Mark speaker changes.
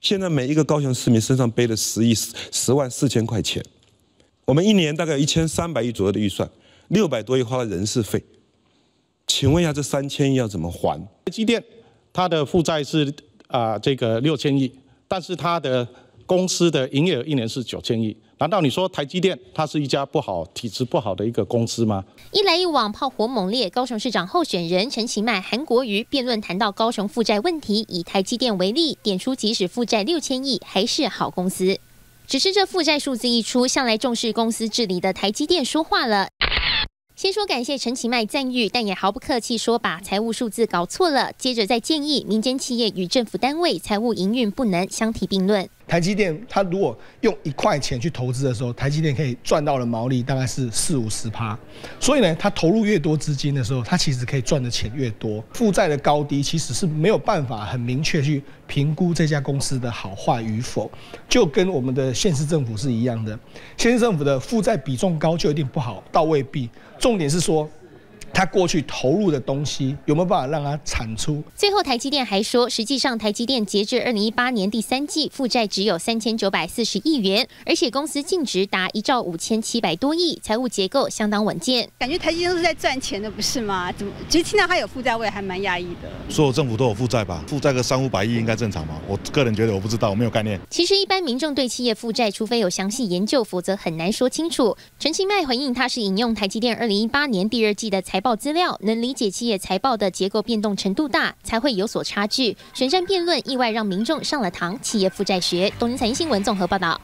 Speaker 1: 现在每一个高雄市民身上背了十亿十万四千块钱，我们一年大概有一千三百亿左右的预算，六百多亿花了人事费，请问一下这三千亿要怎么还？
Speaker 2: 台积电它的负债是啊这个六千亿，但是它的公司的营业额一年是九千亿。难道你说台积电它是一家不好、体质不好的一个公司吗？
Speaker 3: 一来一往，炮火猛烈。高雄市长候选人陈其迈、韩国瑜辩论谈到高雄负债问题，以台积电为例，点出即使负债六千亿，还是好公司。只是这负债数字一出，向来重视公司治理的台积电说话了。先说感谢陈其迈赞誉，但也毫不客气说把财务数字搞错了。接着再建议民间企业与政府单位财务营运不能相提并论。
Speaker 4: 台积电它如果用一块钱去投资的时候，台积电可以赚到的毛利大概是四五十趴。所以呢，它投入越多资金的时候，它其实可以赚的钱越多。负债的高低其实是没有办法很明确去评估这家公司的好坏与否，就跟我们的县市政府是一样的。县市政府的负债比重高就一定不好，倒未必。重点是说。他过去投入的东西有没有办法让它产出？
Speaker 3: 最后，台积电还说，实际上台积电截至二零一八年第三季负债只有三千九百四十亿元，而且公司净值达一兆五千七百多亿，财务结构相当稳健。
Speaker 5: 感觉台积电是在赚钱的，不是吗？怎么？其实听到它有负债，我也还蛮讶异的。
Speaker 6: 所有政府都有负债吧？负债个三五百亿应该正常吗？我个人觉得我不知道，我没有概念。
Speaker 3: 其实一般民众对企业负债，除非有详细研究，否则很难说清楚。陈其迈回应，他是引用台积电二零一八年第二季的财报报资料，能理解企业财报的结构变动程度大，才会有所差距。选战辩论意外让民众上了堂，企业负债学。东京财经新闻综合报道。